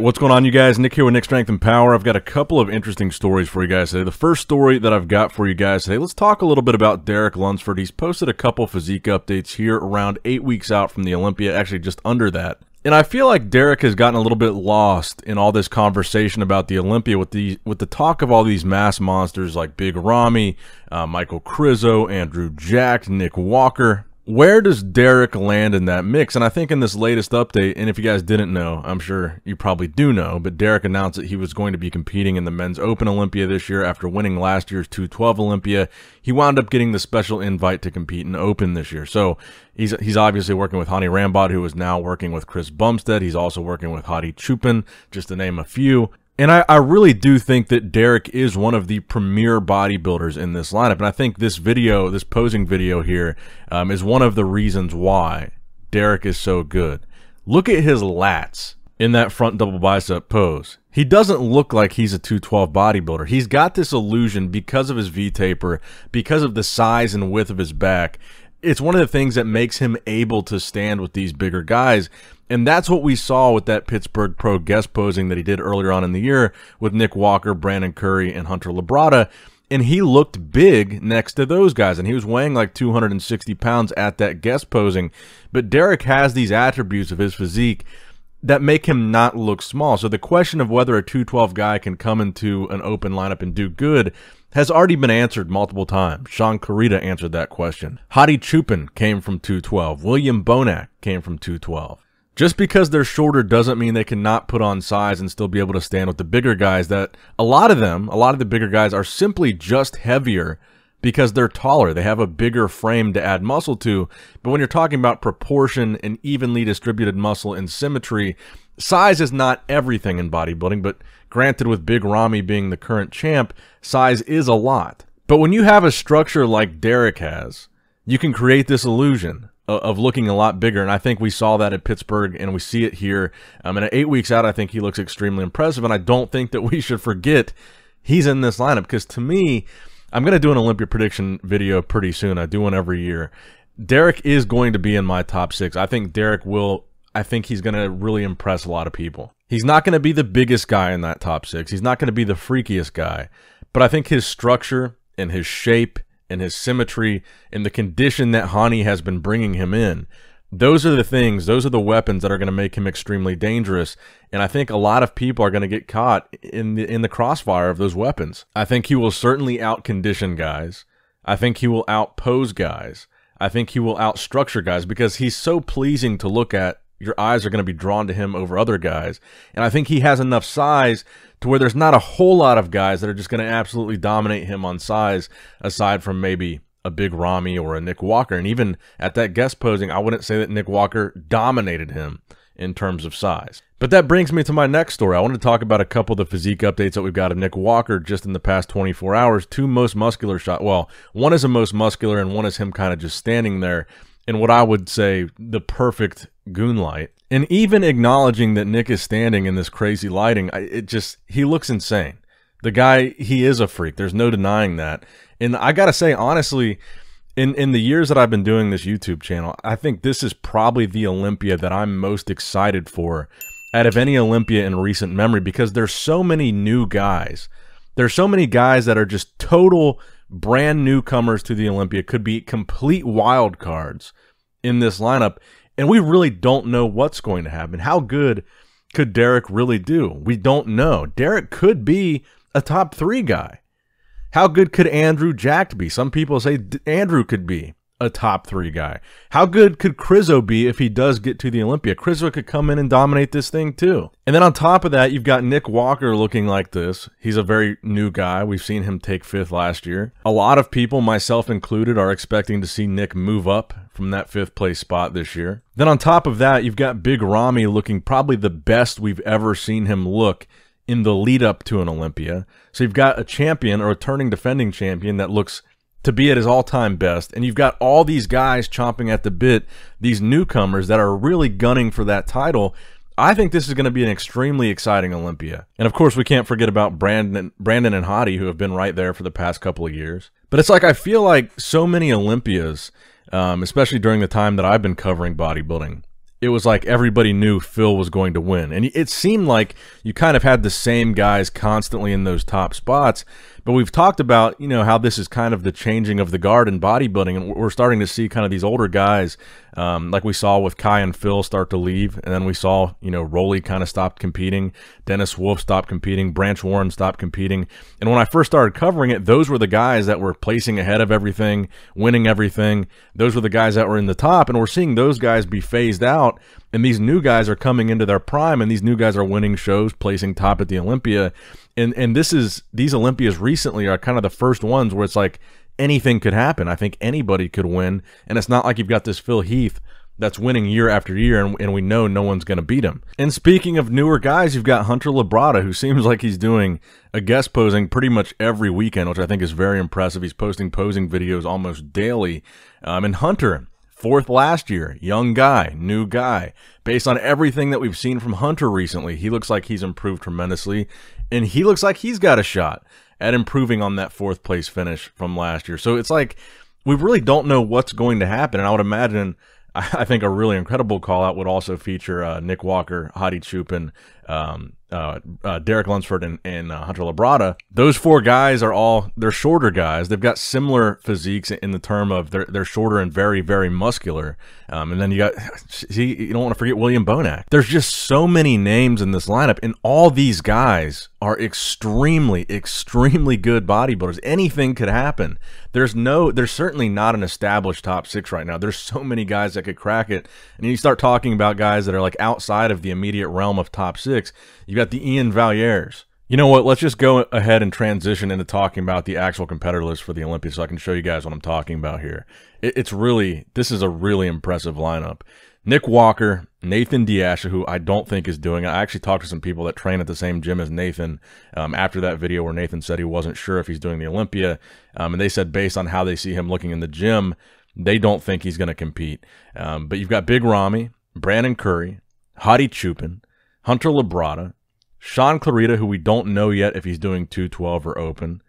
what's going on, you guys? Nick here with Nick Strength and Power. I've got a couple of interesting stories for you guys today. The first story that I've got for you guys today, let's talk a little bit about Derek Lunsford. He's posted a couple physique updates here around eight weeks out from the Olympia, actually just under that. And I feel like Derek has gotten a little bit lost in all this conversation about the Olympia with the with the talk of all these mass monsters like Big Ramy, uh, Michael Krizo, Andrew Jacked, Nick Walker where does Derek land in that mix? And I think in this latest update, and if you guys didn't know, I'm sure you probably do know, but Derek announced that he was going to be competing in the Men's Open Olympia this year after winning last year's 212 Olympia. He wound up getting the special invite to compete in Open this year. So he's he's obviously working with Hany Rambod, who is now working with Chris Bumstead. He's also working with Hadi Choopan, just to name a few. And I, I, really do think that Derek is one of the premier bodybuilders in this lineup. And I think this video, this posing video here, um, is one of the reasons why Derek is so good. Look at his lats in that front double bicep pose. He doesn't look like he's a 212 bodybuilder. He's got this illusion because of his V taper, because of the size and width of his back. It's one of the things that makes him able to stand with these bigger guys. And that's what we saw with that Pittsburgh Pro guest posing that he did earlier on in the year with Nick Walker, Brandon Curry, and Hunter Labrada. And he looked big next to those guys, and he was weighing like 260 pounds at that guest posing. But Derek has these attributes of his physique that make him not look small. So the question of whether a 212 guy can come into an open lineup and do good has already been answered multiple times. Shaun Clarida answered that question. Hadi Choopan came from 212. William Bonac came from 212. Just because they're shorter doesn't mean they cannot put on size and still be able to stand with the bigger guys that a lot of them, a lot of the bigger guys are simply just heavier because they're taller. They have a bigger frame to add muscle to. But when you're talking about proportion and evenly distributed muscle and symmetry, size is not everything in bodybuilding, but granted with Big Ramy being the current champ, size is a lot. But when you have a structure like Derek has, you can create this illusion of looking a lot bigger. And I think we saw that at Pittsburgh and we see it here. Um, and at eight weeks out, I think he looks extremely impressive. And I don't think that we should forget he's in this lineup because to me, I'm going to do an Olympia prediction video pretty soon. I do one every year. Derek is going to be in my top six. I think Derek will, I think he's going to really impress a lot of people. He's not going to be the biggest guy in that top six. He's not going to be the freakiest guy. But I think his structure and his shape and his symmetry and the condition that Hany has been bringing him in. Those are the things, those are the weapons that are going to make him extremely dangerous. And I think a lot of people are going to get caught in the in the crossfire of those weapons. I think he will certainly outcondition guys. I think he will outpose guys. I think he will outstructure guys because he's so pleasing to look at your eyes are going to be drawn to him over other guys. And I think he has enough size to where there's not a whole lot of guys that are just going to absolutely dominate him on size, aside from maybe a big Ramy or a Nick Walker. And even at that guest posing, I wouldn't say that Nick Walker dominated him in terms of size. But that brings me to my next story. I want to talk about a couple of the physique updates that we've got of Nick Walker just in the past 24 hours. Two most muscular shot. Well, one is a most muscular, and one is him kind of just standing there in what I would say the perfect goon light. And even acknowledging that Nick is standing in this crazy lighting, it just, he looks insane. The guy, he is a freak. There's no denying that. And I got to say, honestly, in, in the years that I've been doing this YouTube channel, I think this is probably the Olympia that I'm most excited for out of any Olympia in recent memory because there's so many new guys. There's so many guys that are just total brand newcomers to the Olympia, could be complete wild cards in this lineup and we really don't know what's going to happen. How good could Derek really do? We don't know. Derek could be a top three guy. How good could Andrew Jacked be? Some people say Andrew could be a top three guy. How good could Krizo be if he does get to the Olympia? Krizo could come in and dominate this thing too. And then on top of that, you've got Nick Walker looking like this. He's a very new guy. We've seen him take fifth last year. A lot of people, myself included, are expecting to see Nick move up from that fifth place spot this year. Then on top of that, you've got Big Ramy looking probably the best we've ever seen him look in the lead up to an Olympia. So you've got a champion or a turning defending champion that looks to be at his all-time best and you've got all these guys chomping at the bit these newcomers that are really gunning for that title I think this is going to be an extremely exciting Olympia. And of course, we can't forget about Brandon, Brandon and Hadi, who have been right there for the past couple of years. But it's like I feel like so many Olympias, um, especially during the time that I've been covering bodybuilding, it was like everybody knew Phil was going to win. And it seemed like you kind of had the same guys constantly in those top spots. But we've talked about, you know, how this is kind of the changing of the guard in bodybuilding, and we're starting to see kind of these older guys, um, like we saw with Kai and Phil start to leave, and then we saw, you know, Roelly kind of stopped competing, Dennis Wolf stopped competing, Branch Warren stopped competing, and when I first started covering it, those were the guys that were placing ahead of everything, winning everything. Those were the guys that were in the top, and we're seeing those guys be phased out, and these new guys are coming into their prime, and these new guys are winning shows, placing top at the Olympia, and and this is these Olympias recently are kind of the first ones where it's like anything could happen. I think anybody could win, and it's not like you've got this Phil Heath that's winning year after year, and, and we know no one's going to beat him. And speaking of newer guys, you've got Hunter Labrada, who seems like he's doing a guest posing pretty much every weekend, which I think is very impressive. He's posting posing videos almost daily. Um, and Hunter, Fourth last year, young guy, new guy. Based on everything that we've seen from Hunter recently, he looks like he's improved tremendously, and he looks like he's got a shot at improving on that fourth place finish from last year. So it's like we really don't know what's going to happen, and I would imagine. I think a really incredible call out would also feature uh, Nick Walker, Hadi Choopan, um, uh, uh, Derek Lunsford and, and uh, Hunter Labrada. Those four guys are all they're shorter guys. They've got similar physiques in the term of they're they're shorter and very very muscular. Um, and then you got see you don't want to forget William Bonac. There's just so many names in this lineup, and all these guys are extremely extremely good bodybuilders. Anything could happen. There's no there's certainly not an established top six right now. There's so many guys that could crack it, and you start talking about guys that are like outside of the immediate realm of top six. You got the Iain Vallieres. You know what? Let's just go ahead and transition into talking about the actual competitor list for the Olympics so I can show you guys what I'm talking about here. it's really, this is a really impressive lineup. Nick Walker, Nathan De Asha, who I don't think is doing it. I actually talked to some people that train at the same gym as Nathan um, after that video where Nathan said he wasn't sure if he's doing the Olympia. Um, and they said, based on how they see him looking in the gym, they don't think he's going to compete. Um, but you've got Big Ramy, Brandon Curry, Hadi Choopan, Hunter Labrada, Shaun Clarida, who we don't know yet if he's doing 212 or open,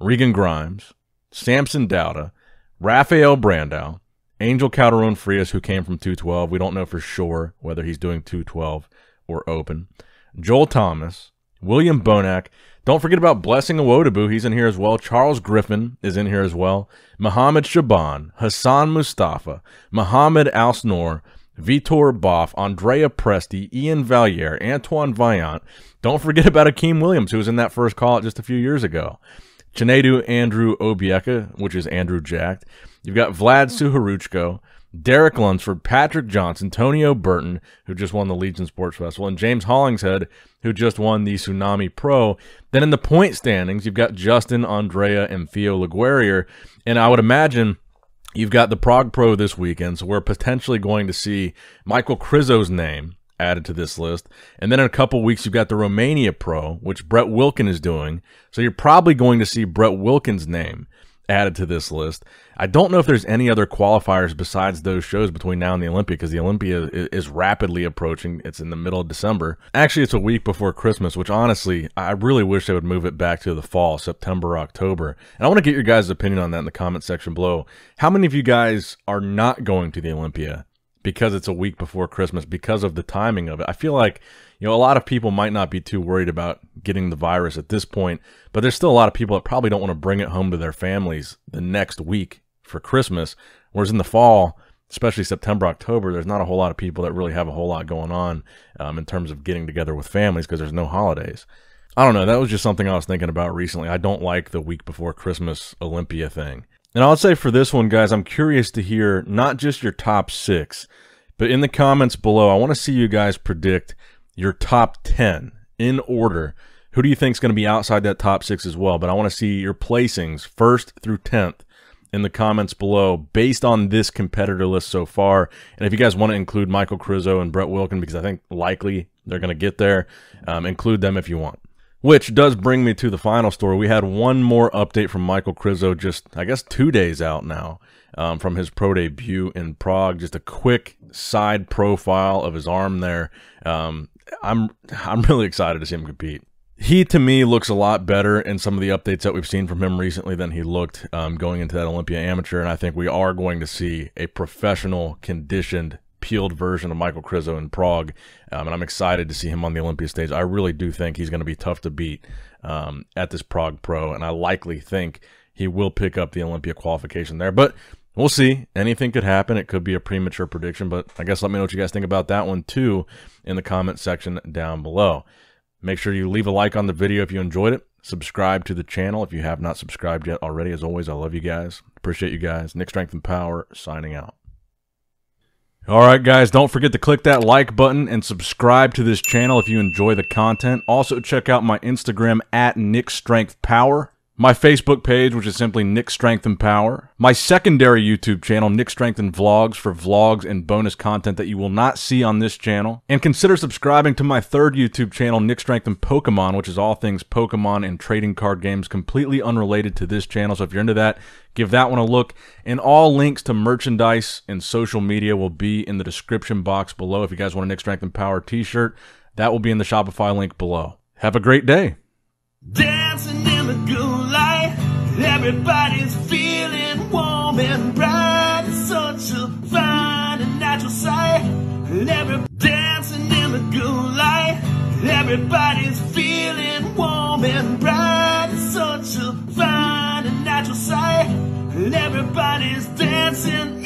Regan Grimes, Samson Dauda, Rafael Brandao, Angel Calderon Frias, who came from 212. We don't know for sure whether he's doing 212 or open. Joel Thomas, William Bonac. Don't forget about Blessing Awodibu. He's in here as well. Charles Griffin is in here as well. Muhammad Shaban, Hassan Mustafa, Muhammad Alsnor, Vitor Boff, Andrea Presti, Iain Valliere, Antoine Vaillant. Don't forget about Akeem Williams, who was in that first call just a few years ago. Chinedu Andrew Obiekea, which is Andrew Jacked. You've got Vlad Suharuchko, Derek Lunsford, Patrick Johnson, Tonio Burton, who just won the Legion Sports Festival, and James Hollingshead, who just won the Tsunami Pro. Then in the point standings, you've got Justin, Andrea, and Theo Laguerrier. And I would imagine You've got the Prague Pro this weekend, so we're potentially going to see Michael Krizo's name added to this list. And then in a couple weeks, you've got the Romania Pro, which Brett Wilkin is doing. So you're probably going to see Brett Wilkin's name added to this list. I don't know if there's any other qualifiers besides those shows between now and the Olympia because the Olympia is rapidly approaching. It's in the middle of December. Actually, it's a week before Christmas, which honestly, I really wish they would move it back to the fall, September, October. And I want to get your guys' opinion on that in the comment section below. How many of you guys are not going to the Olympia because it's a week before Christmas because of the timing of it? I feel like you know, a lot of people might not be too worried about getting the virus at this point, but there's still a lot of people that probably don't want to bring it home to their families the next week for Christmas. Whereas in the fall, especially September, October, there's not a whole lot of people that really have a whole lot going on um, in terms of getting together with families because there's no holidays. I don't know. That was just something I was thinking about recently. I don't like the week before Christmas Olympia thing. And I'll say for this one, guys, I'm curious to hear not just your top six, but in the comments below, I want to see you guys predict your top 10 in order. Who do you think is going to be outside that top six as well? But I want to see your placings first through 10th in the comments below based on this competitor list so far. And if you guys want to include Michael Krizo and Brett Wilkin, because I think likely they're going to get there, um, include them if you want. Which does bring me to the final story. We had one more update from Michael Krizo just, I guess, two days out now um, from his pro debut in Prague. Just a quick side profile of his arm there. Um, I'm I'm really excited to see him compete. He to me looks a lot better in some of the updates that we've seen from him recently than he looked um, going into that Olympia Amateur, and I think we are going to see a professional, conditioned peeled version of Michael Krizo in Prague, um, and I'm excited to see him on the Olympia stage. I really do think he's going to be tough to beat um, at this Prague Pro, and I likely think he will pick up the Olympia qualification there. But we'll see. Anything could happen. It could be a premature prediction, but I guess let me know what you guys think about that one too in the comment section down below. Make sure you leave a like on the video if you enjoyed it. Subscribe to the channel if you have not subscribed yet already. As always, I love you guys. Appreciate you guys. Nick Strength and Power signing out. All right, guys, don't forget to click that like button and subscribe to this channel if you enjoy the content. Also, check out my Instagram at Nick Strength Power my Facebook page, which is simply Nick Strength and Power, my secondary YouTube channel, Nick Strength and Vlogs, for vlogs and bonus content that you will not see on this channel, and consider subscribing to my third YouTube channel, Nick Strength and Pokemon, which is all things Pokemon and trading card games, completely unrelated to this channel. So if you're into that, give that one a look. And all links to merchandise and social media will be in the description box below. If you guys want a Nick Strength and Power t-shirt, that will be in the Shopify link below. Have a great day. Dancing good light, everybody's feeling warm and bright. It's such a fine and natural sight. Every dancing in the good light, everybody's feeling warm and bright. It's such a fine and natural sight. Everybody's dancing